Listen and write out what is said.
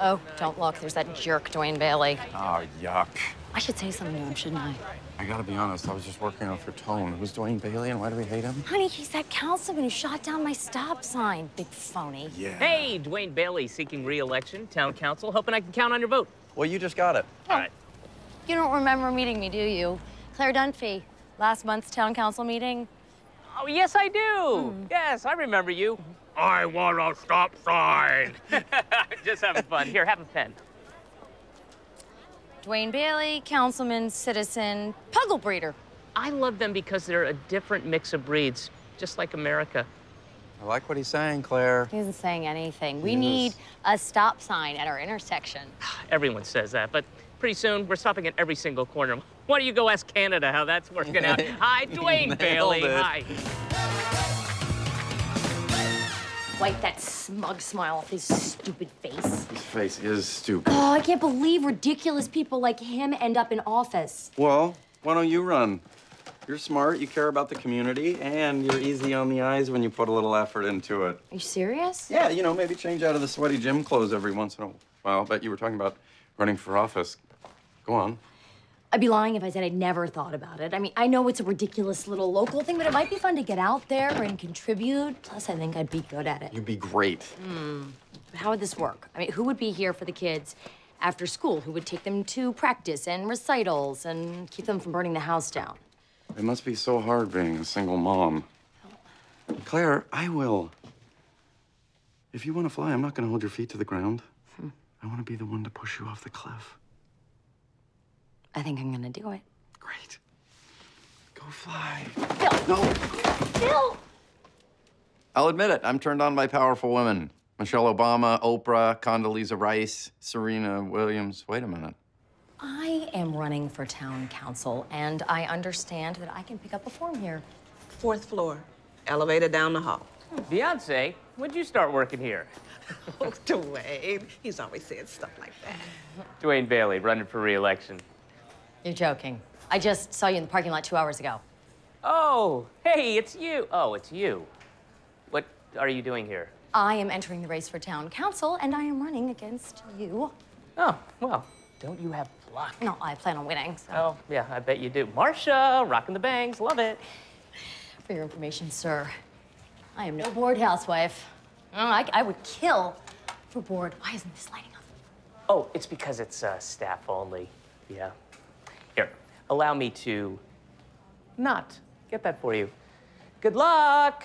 Oh, don't look. There's that jerk, Dwayne Bailey. Oh, yuck. I should say something to him, shouldn't I? I gotta be honest, I was just working off your tone. Who's Dwayne Bailey and why do we hate him? Honey, he's that councilman who shot down my stop sign. Big phony. Yeah. Hey, Dwayne Bailey seeking re-election, town council, hoping I can count on your vote. Well, you just got it. All right. You don't remember meeting me, do you? Claire Dunphy, last month's town council meeting. Oh, yes, I do. Hmm. Yes, I remember you. I want a stop sign. Just having fun. Here, have a pen. Dwayne Bailey, councilman, citizen, puggle breeder. I love them because they're a different mix of breeds, just like America. I like what he's saying, Claire. He isn't saying anything. We Yes. need a stop sign at our intersection. Everyone says that, but pretty soon we're stopping at every single corner. Why don't you go ask Canada how that's working out? Hi, Dwayne Nailed Bailey. it. Hi. Wipe that smug smile off his stupid face. His face is stupid. Oh, I can't believe ridiculous people like him end up in office. Well, why don't you run? You're smart, you care about the community, and you're easy on the eyes when you put a little effort into it. Are you serious? Yeah, you know, maybe change out of the sweaty gym clothes every once in a while. But you were talking about running for office. Go on. I'd be lying if I said I'd never thought about it. I mean, I know it's a ridiculous little local thing, but it might be fun to get out there and contribute. Plus, I think I'd be good at it. You'd be great. But how would this work? I mean, who would be here for the kids after school? Who would take them to practice and recitals and keep them from burning the house down? It must be so hard being a single mom. Claire, I will. If you want to fly, I'm not going to hold your feet to the ground. Hmm. I want to be the one to push you off the cliff. I think I'm gonna do it. Great. Go fly. Bill! No. Bill! I'll admit it. I'm turned on by powerful women. Michelle Obama, Oprah, Condoleezza Rice, Serena Williams. Wait a minute. I am running for town council, and I understand that I can pick up a form here. Fourth floor, elevator down the hall. Beyonce, when'd you start working here? Oh, Dwayne, he's always saying stuff like that. Dwayne Bailey, running for re-election. You're joking. I just saw you in the parking lot two hours ago. Oh, hey, it's you. Oh, it's you. What are you doing here? I am entering the race for town council, and I am running against you. Oh, well, don't you have luck? No, I plan on winning, so. Oh, yeah, I bet you do. Marsha, rocking the bangs, love it. For your information, sir, I am no bored housewife. Oh, I, I would kill for bored. Why isn't this lighting up? Oh, it's because it's uh, staff only. Yeah. Here, allow me to not get that for you. Good luck.